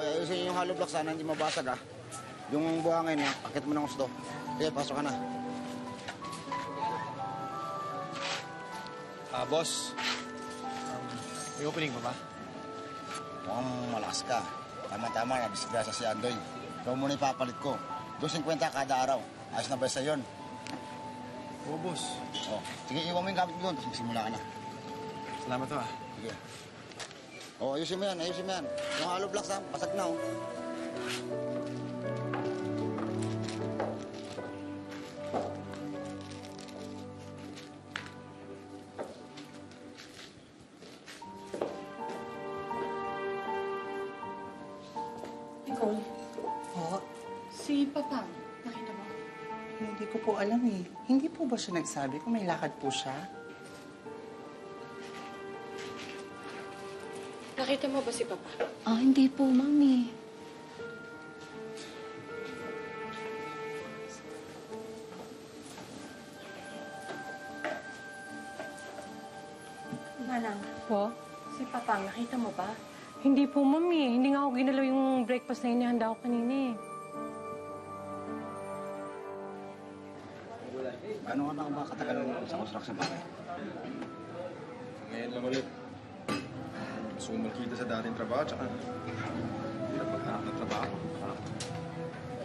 ayusin niyo yung hollow block sana hindi mabasag ah. Yung buhangin niya, akit mo ng gusto. Sige, pasok ka na. Ah, boss. Um, may opening pa ba? Mukhang malakas ka. Tama-tama, nabisgrasa si Andoy. Ikaw muna ipapalit ko. 250 kada araw. Ayos na ba sa yun? Oo, boss. Oh, sige, iwan mo yung gamit mo doon, tapos magsimula ka na. Salamat to, ah. Sige. Oh, ayusin mo yan, ayusin mo yan. Yung hollow blocks ha, pasag na oh. Nicole, Po, si Papang, nakita mo? hindi ko po alam eh. Hindi po ba siya nagsabi kung may lakad po siya? Nakita mo ba si Papa? Ah, hindi po, mami. Manang, Po? si Papang, nakita mo ba? Hindi po, mami. Hindi nga ako ginalaw yung breakfast na inihanda ko kanina eh. Ano ka na ba katagal mo sa construction pa? Ngayon lang ulit. Gusto kong magkita sa dating trabaho, tsaka hirap maghanap ng trabaho.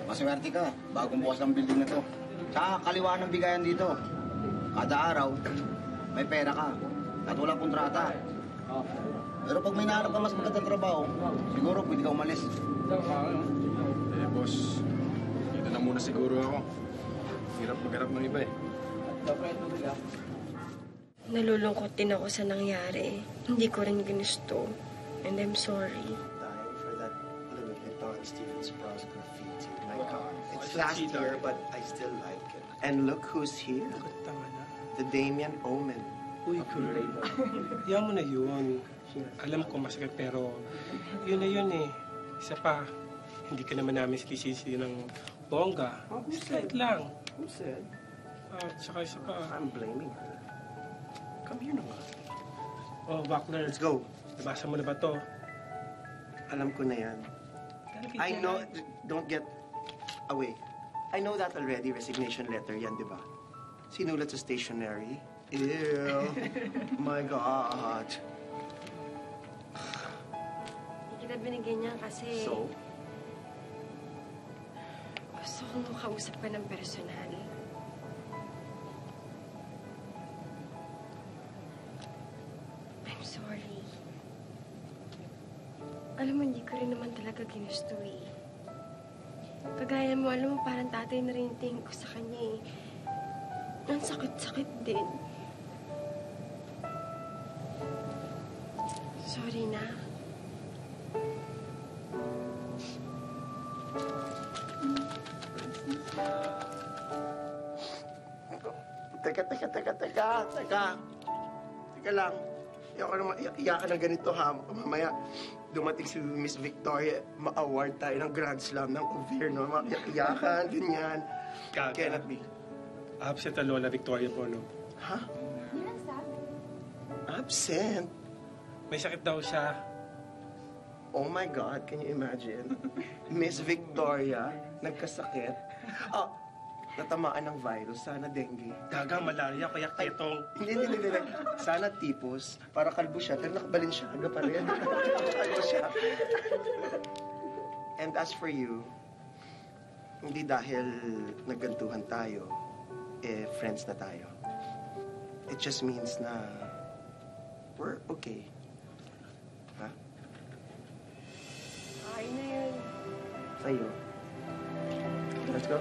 Maswerte ka, bagong bukas ng building na to. Tsaka kaliwa ng bigayan dito. Kada araw, may pera ka. At walang kontrata. Pero pag may nahanap ka mas magandang trabaho, siguro pwede ka umalis. Eh, boss, dito na muna siguro ako. Hirap maghanap ng iba eh. Nalulungkot din ako sa nangyari. Hindi ko rin ginusto. And I'm sorry. It's last year, but I still like it. And look who's here. The Damien Omen. Uy, kulay. Yan mo na yun. Alam ko masakit pero yun na yun eh. Isa pa, hindi ka naman namin sinisisi ng bongga. Slight lang. Who said? At saka isa pa. I'm blaming her. Come here naman. Oh, Buckler. Let's go. Nabasa mo na ba to? Alam ko na yan. I know, don't get away. I know that already, resignation letter yan, di ba? Sinulat sa stationery. Ew. My God. Hindi kita binigyan niya kasi So, gusto kong makausap ka ng personal. Mo, hindi ko rin naman talaga ginusto eh. Kagaya mo, alam mo, parang tatay na rin tingin ko sa kanya eh. Ang sakit-sakit din. Sorry na. Teka, teka, teka, teka, teka. Teka lang. Ayoko naman iya- iyakan ng ganito ha. Mamaya dumating si Miss Victoria, ma-award tayo ng Grand Slam ng Ovir, no? Ma- iya- Iyakan, ganyan. Gaga. Cannot be. Absent ang Lola Victoria po, no? Ha? Absent? May sakit daw siya. Oh my God, can you imagine? Miss Victoria, nagkasakit. Ah, natamaan ng virus. Sana dengue. Gaga, malaria, kaya ketong. Hindi, hindi, hindi, hindi. Sana tipos. Para kalbo siya, pero nakabalin siya. Aga pa rin. kalbo siya. And as for you, hindi dahil naggantuhan tayo, eh, friends na tayo. It just means na we're okay. Ha? Ay na yun. Sa'yo. Let's go.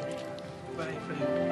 friend.